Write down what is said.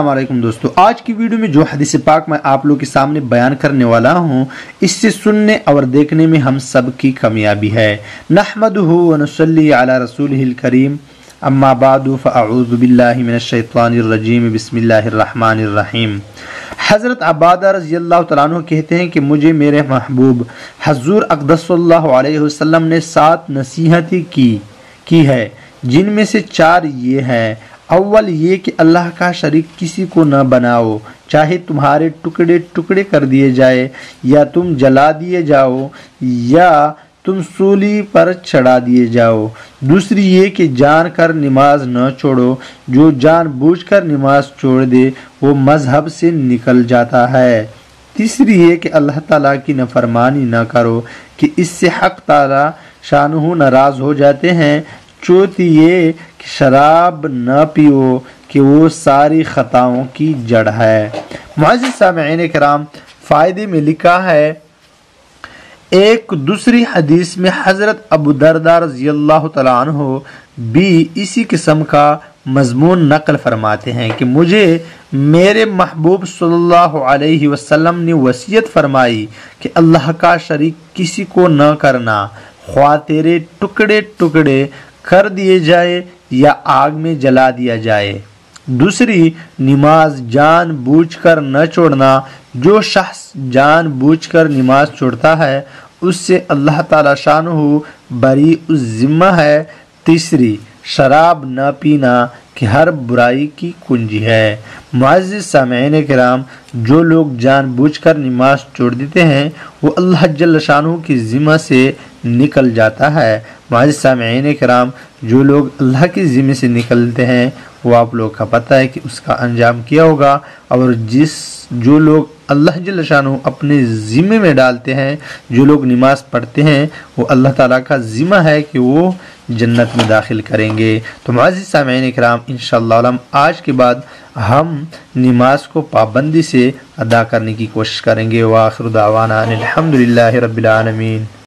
वालेकुम दोस्तों। आज की वीडियो में जो हदीस पाक मैं आप लोग के सामने बयान करने वाला हूँ, इससे सुनने और देखने में हम सब की कामयाबी है। नहमद वनसली अला रसूल करीम। अम्मा बाद फ़ाऊज़बिल्लिमिनशैतानरजीम बसमीम हज़रत अबादा रज़ी अल्लाह तु कहते हैं कि मुझे मेरे महबूब हजूर अकदसल्ला ने सात नसीहतें की की है, जिनमें से चार ये हैं। अव्वल ये कि अल्लाह का शरीक किसी को न बनाओ, चाहे तुम्हारे टुकड़े टुकड़े कर दिए जाए, या तुम जला दिए जाओ, या तुम सूली पर चढ़ा दिए जाओ। दूसरी ये कि जान कर नमाज़ न छोड़ो, जो जान बूझ कर नमाज़ छोड़ दे, वो मज़हब से निकल जाता है। तीसरी ये कि अल्लाह ताला की नफरमानी न करो, कि इससे हक ताला शानहू नाराज़ हो जाते हैं चौथी ये कि शराब न पियो कि वो सारी ख़ताओं की जड़ है। मुआज़ सामीन कराम फ़ायदे में लिखा है, एक दूसरी हदीस में हज़रत अबू दरदार रज़ी अल्लाह हो भी इसी किस्म का मजमून नकल फरमाते हैं कि मुझे मेरे महबूब सल्लल्लाहु अलैहि वसल्लम ने वसीयत फरमाई कि अल्लाह का शरीक किसी को न करना ख्वा तेरे टुकड़े टुकड़े कर दिए जाए या आग में जला दिया जाए। दूसरी, नमाज़ जान बूझ कर न छोड़ना। जो शख्स जान बूझ कर नमाज़ छोड़ता है, उससे अल्लाह ताला शान हो बरी उस जिम्मा है। तीसरी, शराब न पीना। कि हर बुराई की कुंजी है। मुआज़ सामीन कराम, जो लोग जान बूझ कर नमाज़ छोड़ देते हैं, वो अल्लाह जल की ज़िम्मा से निकल जाता है। मुआज़ सामीन कराम, जो लोग अल्लाह की ज़िम्मे से निकलते हैं वो आप लोग का पता है कि उसका अंजाम किया होगा और जिस, जो लोग अल्लाह जल शाह अपने ज़िम्मे में डालते हैं, जो लोग नमाज़ पढ़ते हैं, वो अल्लाह ताला का ज़िम्मा है कि वो जन्नत में दाखिल करेंगे। तो माजी सामीन कराम इन आज के बाद हम नमाज़ को पाबंदी से अदा करने की कोशिश करेंगे। वाखरुदावाना अलहमदिल्ला रबालमीन